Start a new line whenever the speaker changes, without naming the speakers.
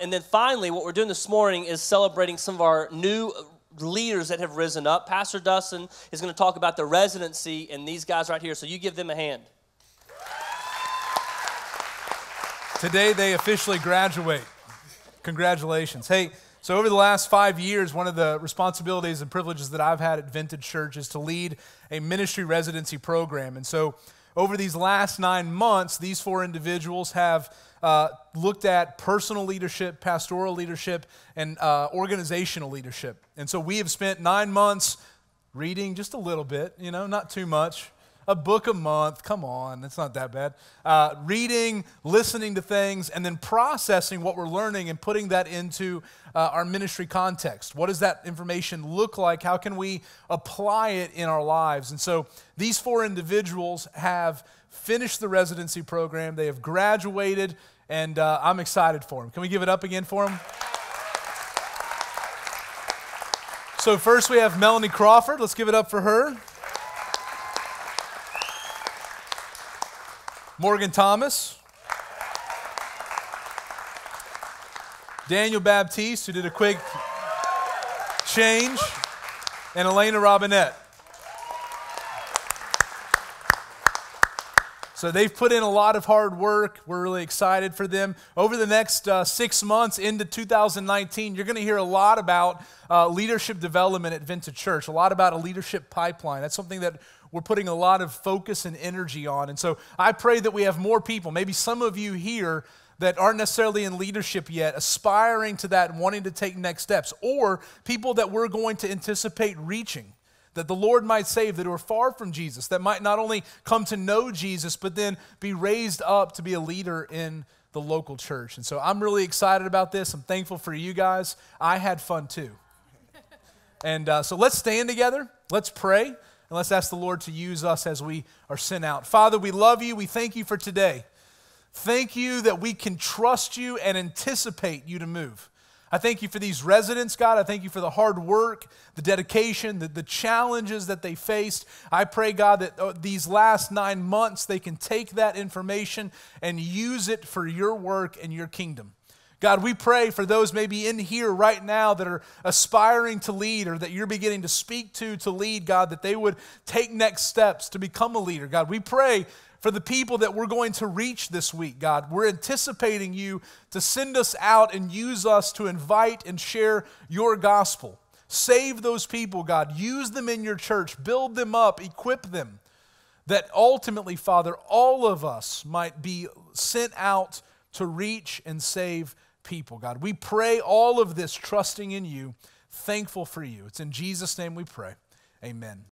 And then finally, what we're doing this morning is celebrating some of our new leaders that have risen up. Pastor Dustin is going to talk about the residency and these guys right here. So you give them a hand.
Today they officially graduate. Congratulations. Hey, so over the last five years, one of the responsibilities and privileges that I've had at Vintage Church is to lead a ministry residency program. And so over these last nine months, these four individuals have uh, looked at personal leadership, pastoral leadership, and uh, organizational leadership. And so we have spent nine months reading just a little bit, you know, not too much. A book a month, come on, it's not that bad. Uh, reading, listening to things, and then processing what we're learning and putting that into uh, our ministry context. What does that information look like? How can we apply it in our lives? And so these four individuals have finished the residency program, they have graduated, and uh, I'm excited for them. Can we give it up again for them? So, first we have Melanie Crawford. Let's give it up for her. Morgan Thomas. Daniel Baptiste, who did a quick change, and Elena Robinette. So they've put in a lot of hard work. We're really excited for them. Over the next uh, six months into 2019, you're going to hear a lot about uh, leadership development at Vintage Church, a lot about a leadership pipeline. That's something that we're putting a lot of focus and energy on. And so I pray that we have more people, maybe some of you here that aren't necessarily in leadership yet, aspiring to that wanting to take next steps, or people that we're going to anticipate reaching that the Lord might save that are far from Jesus, that might not only come to know Jesus, but then be raised up to be a leader in the local church. And so I'm really excited about this. I'm thankful for you guys. I had fun too. And uh, so let's stand together, let's pray, and let's ask the Lord to use us as we are sent out. Father, we love you. We thank you for today. Thank you that we can trust you and anticipate you to move. I thank you for these residents, God. I thank you for the hard work, the dedication, the, the challenges that they faced. I pray, God, that uh, these last nine months they can take that information and use it for your work and your kingdom. God, we pray for those maybe in here right now that are aspiring to lead or that you're beginning to speak to to lead, God, that they would take next steps to become a leader. God, we pray for the people that we're going to reach this week, God. We're anticipating you to send us out and use us to invite and share your gospel. Save those people, God. Use them in your church, build them up, equip them, that ultimately, Father, all of us might be sent out to reach and save people, God. We pray all of this trusting in you, thankful for you. It's in Jesus' name we pray. Amen.